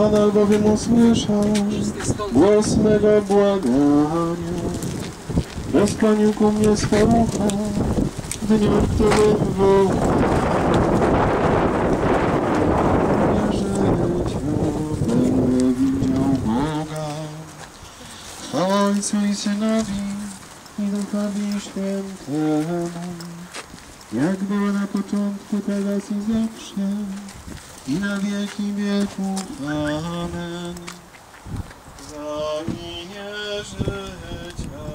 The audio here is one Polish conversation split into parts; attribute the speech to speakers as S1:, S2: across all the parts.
S1: Pan albowiem usłyszał głos mego błagania. Rozkłonił ku mnie swe ucho w dniu, w którym wołał. Życia będę widział Boga. Chwała Ojcu i Synowi i Duchowi Świętemu, jak było na początku, teraz i zawsze, i na wieki wieków. Amen. Za minie życia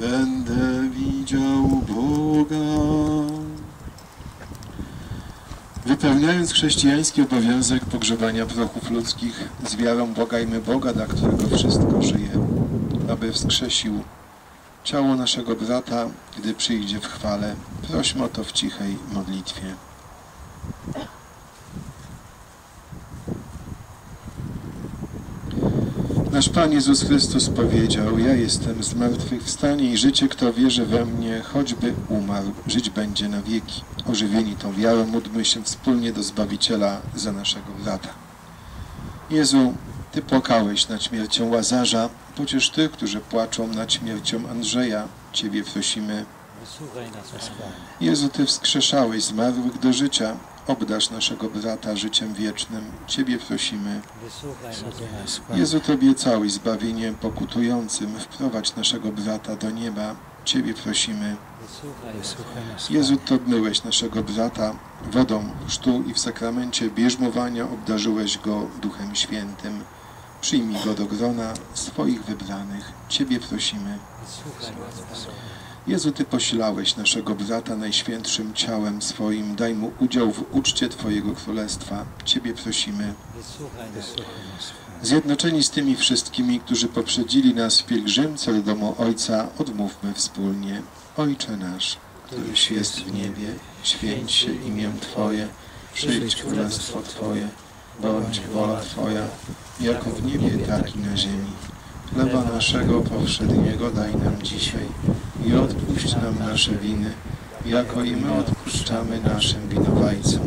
S1: będę widział Boga. Wypełniając chrześcijański obowiązek pogrzebania prochów ludzkich z wiarą błagajmy Boga, dla którego wszystko żyje, aby wskrzesił ciało naszego brata, gdy przyjdzie w chwale. Prośmy o to w cichej modlitwie. Nasz Pan Jezus Chrystus powiedział, ja jestem zmartwychwstanie i życie, kto wierzy we mnie, choćby umarł, żyć będzie na wieki. Ożywieni tą wiarą, módlmy się wspólnie do Zbawiciela za naszego brata. Jezu, Ty płakałeś nad śmiercią Łazarza, pociesz tych, którzy płaczą nad śmiercią Andrzeja. Ciebie prosimy. Jezu, Ty wskrzeszałeś zmarłych do życia, obdasz naszego brata życiem wiecznym. Ciebie prosimy. Jezu, Ty obiecałeś zbawienie pokutującym, wprowadź naszego brata do nieba. Ciebie prosimy. Jezu, Ty obmyłeś naszego brata wodą chrztu i w sakramencie bierzmowania obdarzyłeś go Duchem Świętym. Przyjmij go do grona swoich wybranych. Ciebie prosimy. Jezu, Ty posilałeś naszego brata najświętszym ciałem swoim. Daj mu udział w uczcie Twojego Królestwa. Ciebie prosimy. Zjednoczeni z tymi wszystkimi, którzy poprzedzili nas w pielgrzymce do domu Ojca, odmówmy wspólnie. Ojcze nasz, któryś jest w niebie, święć się imię Twoje, przyjdź królestwo Twoje, bądź wola Twoja, jako w niebie, tak i na ziemi. Chleba naszego powszedniego daj nam dzisiaj i odpuść nam nasze winy, jako i my odpuszczamy naszym winowajcom.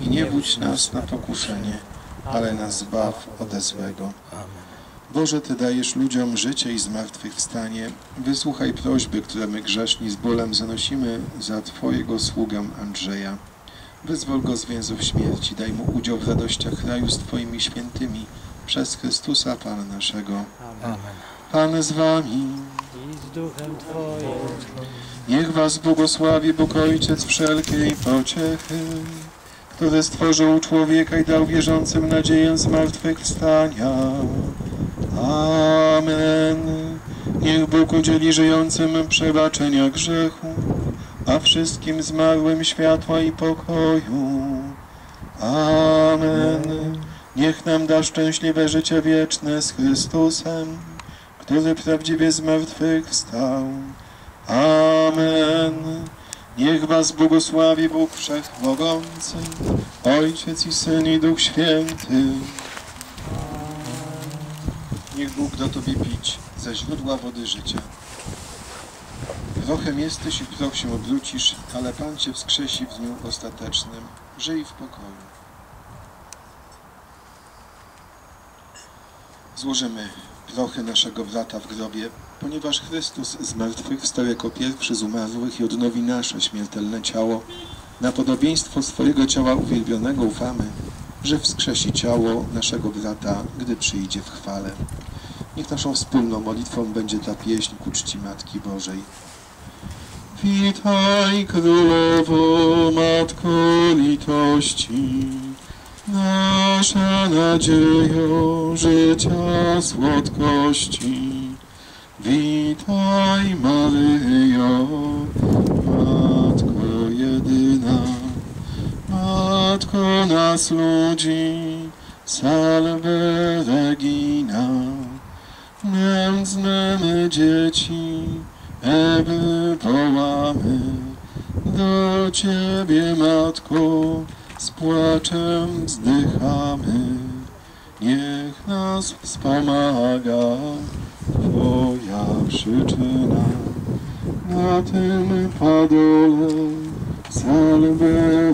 S1: I nie budź nas na pokuszenie, ale nas zbaw ode złego. Boże, Ty dajesz ludziom życie i zmartwychwstanie. Wysłuchaj prośby, które my grzeszni z bólem zanosimy za Twojego sługę Andrzeja. Wyzwol go z więzów śmierci, daj mu udział w radościach raju z Twoimi świętymi, przez Chrystusa Pana naszego.
S2: Amen.
S1: Pan z Wami,
S2: I z duchem Twoim.
S1: niech Was błogosławi Bóg Ojciec wszelkiej pociechy, który stworzył człowieka i dał wierzącym nadzieję zmartwychwstania. Amen. Niech Bóg udzieli żyjącym przebaczenia grzechu, a wszystkim zmarłym światła i pokoju. Amen. Niech nam da szczęśliwe życie wieczne z Chrystusem, który prawdziwie zmartwychwstał. Amen. Niech Was błogosławi Bóg Wszechmogący, Ojciec i Syn i Duch Święty. Niech Bóg da Tobie pić ze źródła wody życia. Prochem jesteś i proch się obrócisz, ale Pan Cię wskrzesi w dniu ostatecznym. Żyj w pokoju. Złożymy prochy naszego brata w grobie, ponieważ Chrystus z martwych wstał jako pierwszy z umarłych i odnowi nasze śmiertelne ciało. Na podobieństwo swojego ciała uwielbionego ufamy, że wskrzesi ciało naszego brata, gdy przyjdzie w chwale. Niech naszą wspólną modlitwą będzie ta pieśń ku czci Matki Bożej. Witaj Królowo, Matko litości, nasza nadziejo życia słodkości. Witaj Maryjo, Matko jedyna, Matko nas ludzi, salve Regina. Nędzne dzieci, Ewy wołamy, do Ciebie, Matko, z płaczem wzdychamy. Niech nas wspomaga Twoja przyczyna. Na tym padole salve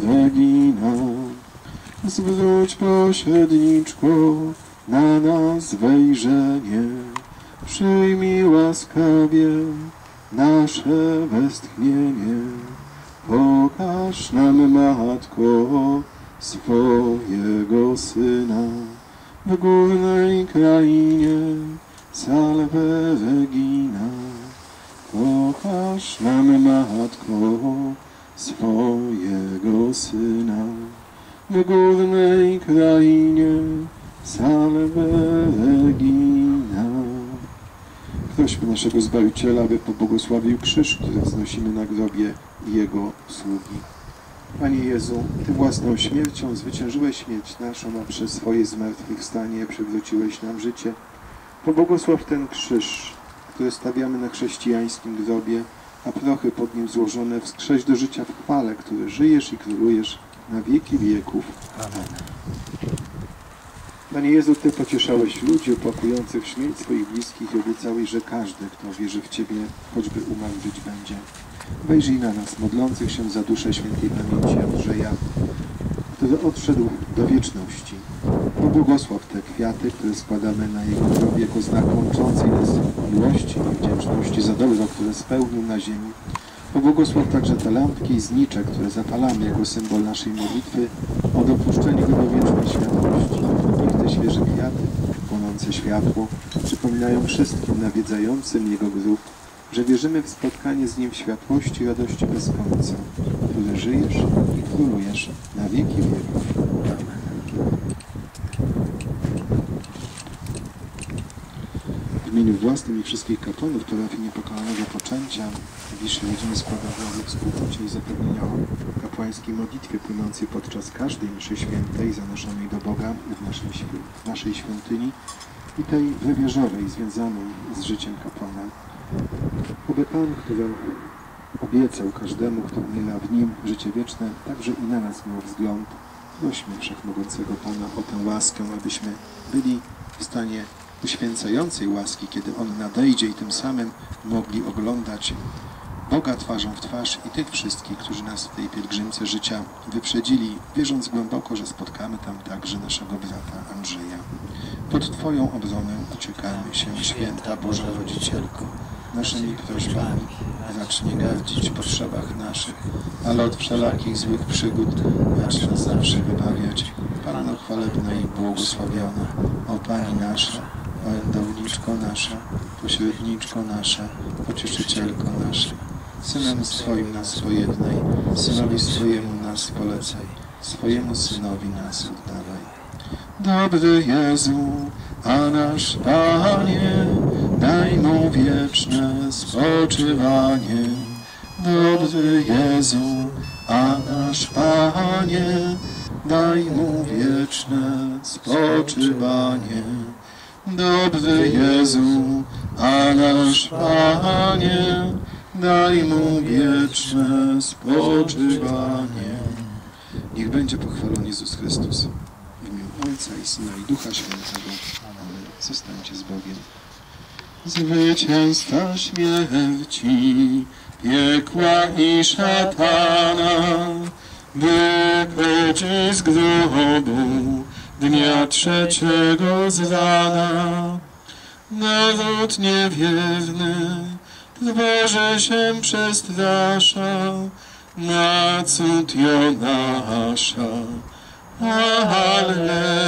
S1: Regina, Zwróć pośredniczko na nas wejrzenie, przyjmij łaskawie nasze westchnienie. Pokaż nam, Matko, swojego Syna w górnej krainie Salve Regina. Pokaż nam, Matko, swojego Syna w górnej krainie Salve Regina. Prośmy naszego Zbawiciela, by pobłogosławił krzyż, który wznosimy na grobie Jego sługi. Panie Jezu, Ty własną śmiercią zwyciężyłeś śmierć naszą, a przez swoje zmartwychwstanie przywróciłeś nam życie. Pobłogosław ten krzyż, który stawiamy na chrześcijańskim grobie, a prochy pod nim złożone wskrześ do życia w chwale, który żyjesz i królujesz na wieki wieków.
S2: Amen.
S1: Panie Jezu, Ty pocieszałeś ludzi opakujących śmierć swoich bliskich i obiecałeś, że każdy, kto wierzy w Ciebie, choćby umarł, żyć będzie. Wejrzyj na nas, modlących się za duszę świętej pamięci Andrzeja, który odszedł do wieczności. Pobłogosław te kwiaty, które składamy na jego grobie jako znak łączącej nas miłości i wdzięczności za dobro, które spełnił na ziemi. Pobłogosław także te lampki i znicze, które zapalamy jako symbol naszej modlitwy o dopuszczenie go do wiecznej światłości. Niech te świeże kwiaty, płonące światło, przypominają wszystkim nawiedzającym Jego grób, że wierzymy w spotkanie z Nim w światłości i radości bez końca, który żyjesz i królujesz na wieki wieków. Amen. W imieniu własnym i wszystkich kapłanów parafii Niepokalanego Poczęcia Wiszy rodziny składanych współczucie i zapewnienia o kapłańskiej modlitwie płynącej podczas każdej mszy świętej zanoszonej do Boga w w naszej świątyni i tej wywierzowej związanej z życiem kapłana. Oby Pan, który obiecał każdemu, kto umiera w Nim życie wieczne, także i na nas miał wzgląd. Prośmy Wszechmogącego Pana o tę łaskę, abyśmy byli w stanie uświęcającej łaski, kiedy On nadejdzie i tym samym mogli oglądać Boga twarzą w twarz i tych wszystkich, którzy nas w tej pielgrzymce życia wyprzedzili, wierząc głęboko, że spotkamy tam także naszego brata Andrzeja. Pod Twoją obronę uciekamy się, święta Boża Rodzicielko. Naszymi prośbami racz nie gardzić w potrzebach naszych, ale od wszelakich złych przygód racz nas zawsze wybawiać. Panno chwalebna i błogosławiona, o Pani nasza, orędowniczko nasza, pośredniczko nasza, pocieszycielko nasza. Synem swoim nas pojednaj, synowi swojemu nas polecaj, swojemu synowi nas oddawaj. Dobry Jezu, a nasz Panie, daj mu wieczne spoczywanie. Dobry Jezu, a nasz Panie, daj mu wieczne spoczywanie. Dobry Jezu, a nasz Panie, daj mu wieczne spoczywanie. Niech będzie pochwalony Jezus Chrystus w imię Ojca i Syna i Ducha Świętego. Amen. Zostańcie z Bogiem. Zwycięstwa śmierci, piekła i szatana, wychodzi z grobu dnia trzeciego z rana. Naród niewierny w się przestrasza, na cud Jonasza. Alleluja.